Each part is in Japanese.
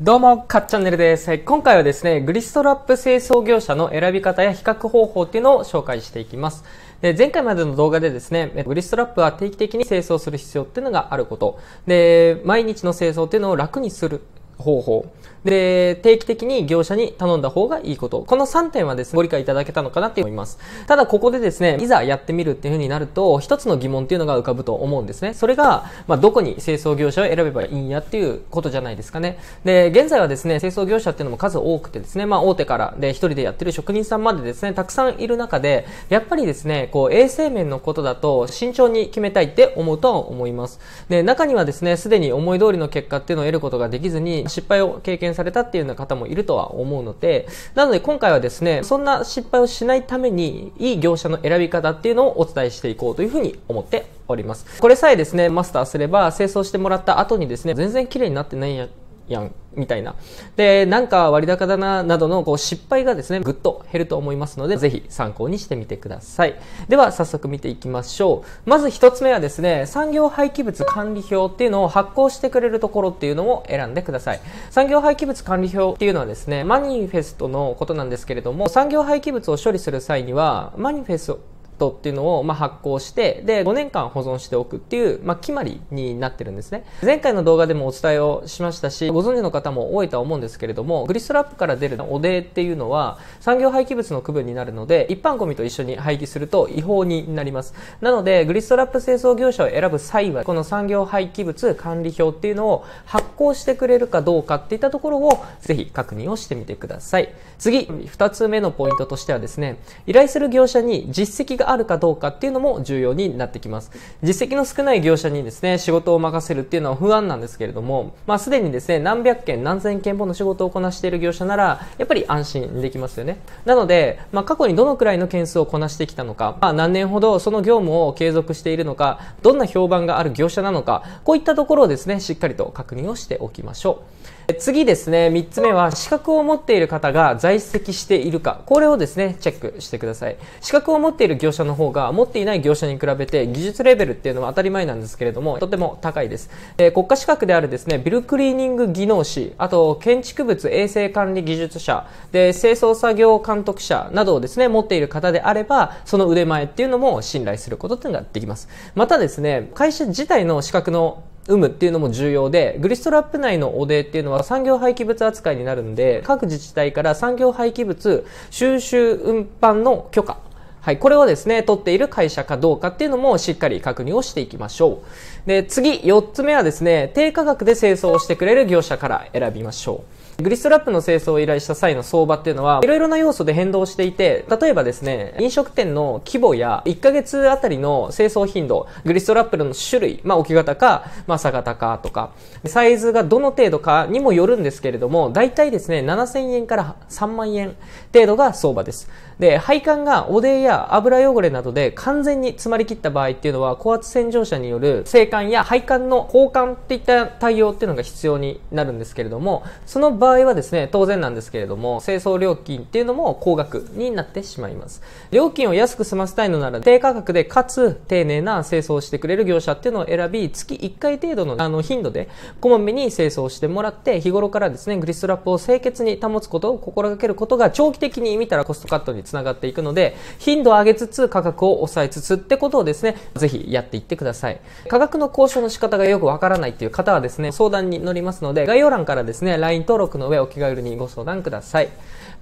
どうも、かっチャンネルです。今回はですね、グリストラップ清掃業者の選び方や比較方法っていうのを紹介していきます。で前回までの動画でですね、グリストラップは定期的に清掃する必要っていうのがあること。で、毎日の清掃っていうのを楽にする方法。で、定期的に業者に頼んだ方がいいこと。この3点はですね、ご理解いただけたのかなって思います。ただここでですね、いざやってみるっていう風になると、一つの疑問っていうのが浮かぶと思うんですね。それが、まあ、どこに清掃業者を選べばいいんやっていうことじゃないですかね。で、現在はですね、清掃業者っていうのも数多くてですね、まあ、大手からで一人でやってる職人さんまでですね、たくさんいる中で、やっぱりですね、こう、衛生面のことだと慎重に決めたいって思うとは思います。で、中にはですね、すでに思い通りの結果っていうのを得ることができずに、失敗を経験されたっていうような方もいるとは思うので、なので今回はですね、そんな失敗をしないために、いい業者の選び方っていうのをお伝えしていこうというふうに思っております。これさえですね、マスターすれば、清掃してもらった後にですね、全然綺麗になってないんやん、みたいな。で、なんか割高だな、などのこう失敗がですね、ぐっと減ると思いますので、ぜひ参考にしてみてください。では、早速見ていきましょう。まず一つ目はですね、産業廃棄物管理表っていうのを発行してくれるところっていうのを選んでください。産業廃棄物管理表っていうのはですね、マニフェストのことなんですけれども、産業廃棄物を処理する際には、マニフェストトっていうのをま発行してで5年間保存しておくっていう、まあ、決まりになってるんですね。前回の動画でもお伝えをしましたしご存知の方も多いとは思うんですけれどもグリストラップから出るおでっていうのは産業廃棄物の区分になるので一般ゴミと一緒に廃棄すると違法になります。なのでグリストラップ清掃業者を選ぶ際はこの産業廃棄物管理表っていうのを発行してくれるかどうかっていったところをぜひ確認をしてみてください。次2つ目のポイントとしてはですね依頼する業者に実績があるかどうかっていうのも重要になってきます。実績の少ない業者にですね、仕事を任せるっていうのは不安なんですけれども、まあすでにですね、何百件、何千件もの仕事をこなしている業者なら、やっぱり安心できますよね。なので、まあ過去にどのくらいの件数をこなしてきたのか、まあ何年ほどその業務を継続しているのか、どんな評判がある業者なのか、こういったところをですね、しっかりと確認をしておきましょう。次ですね、3つ目は資格を持っている方が在籍しているか、これをですね、チェックしてください。資格を持っている業者の方が持っていない業者に比べて技術レベルっていうのは当たり前なんですけれども、とても高いです。えー、国家資格であるですね、ビルクリーニング技能士、あと建築物衛生管理技術者、で、清掃作業監督者などをですね、持っている方であれば、その腕前っていうのも信頼することっていうのができます。またですね、会社自体の資格の有無っていうのも重要で、グリストラップ内のおでっていうのは産業廃棄物扱いになるんで、各自治体から産業廃棄物収集運搬の許可、はい、これをですね、取っている会社かどうかっていうのもしっかり確認をしていきましょう。で、次、4つ目はですね、低価格で清掃をしてくれる業者から選びましょう。グリストラップの清掃を依頼した際の相場っていうのは、いろいろな要素で変動していて、例えばですね、飲食店の規模や1ヶ月あたりの清掃頻度、グリストラップの種類、まあ置き型か、まあ差型かとか、サイズがどの程度かにもよるんですけれども、大体ですね、7000円から3万円程度が相場です。で、配管がおでや油汚れなどで完全に詰まりきった場合っていうのは、高圧洗浄車による静管や配管の交換っていった対応っていうのが必要になるんですけれども、その場合場合はですね、当然なんですけれども、清掃料金っていうのも高額になってしまいます。料金を安く済ませたいのなら、低価格でかつ丁寧な清掃をしてくれる業者っていうのを選び、月1回程度のあの頻度で、こまめに清掃してもらって、日頃からですね、グリストラップを清潔に保つことを心がけることが長期的に見たらコストカットにつながっていくので、頻度を上げつつ価格を抑えつつってことをですね、ぜひやっていってください。価格の交渉の仕方がよくわからないっていう方はですね、相談に乗りますので、概要欄からですね、LINE 登録のの上お気軽にご相談ください。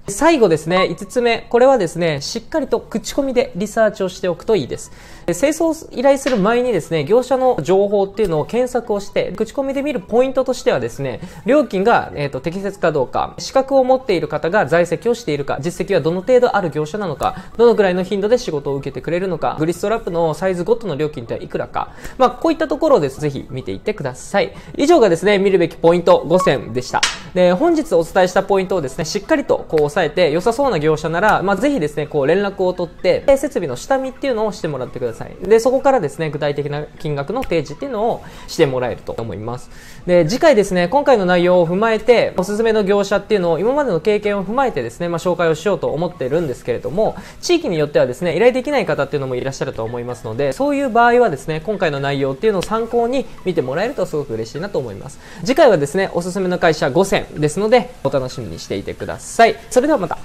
最後ですね、5つ目。これはですね、しっかりと口コミでリサーチをしておくといいです。清掃を依頼する前にですね、業者の情報っていうのを検索をして、口コミで見るポイントとしてはですね、料金が、えーと、適切かどうか、資格を持っている方が在籍をしているか、実績はどの程度ある業者なのか、どのくらいの頻度で仕事を受けてくれるのか、グリストラップのサイズごとの料金っていくらか、まあ、こういったところをです、ぜひ見ていってください。以上がですね、見るべきポイント5選でした。で、本日お伝えしたポイントをですね、しっかりとこう押さえて良さそうな業者なら、まあ、ぜひですね、こう連絡を取って、設備の下見っていうのをしてもらってください。で、そこからですね、具体的な金額の提示っていうのをしてもらえると思います。で、次回ですね、今回の内容を踏まえて、おすすめの業者っていうのを今までの経験を踏まえてですね、まあ、紹介をしようと思ってるんですけれども、地域によってはですね、依頼できない方っていうのもいらっしゃると思いますので、そういう場合はですね、今回の内容っていうのを参考に見てもらえるとすごく嬉しいなと思います。次回はですね、おすすめの会社5選、ですので、お楽しみにしていてください。それではまた。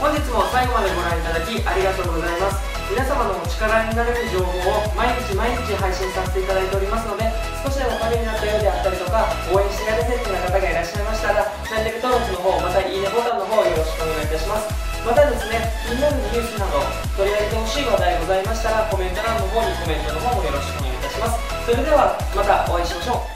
本日も最後までご覧いただきありがとうございます。皆様のお力になれる情報を毎日毎日配信させていただいておりますので少しでもためになったようであったりとか応援してやれてってな方がいらっしゃいましたらチャンネル登録の方またいいねボタンの方よろしくお願いいたします。またですね気になるニュースなど取り上げてほしい話題ございましたらコメント欄の方にコメントの方もよろしくお願いいたします。それではまたお会いしましょう。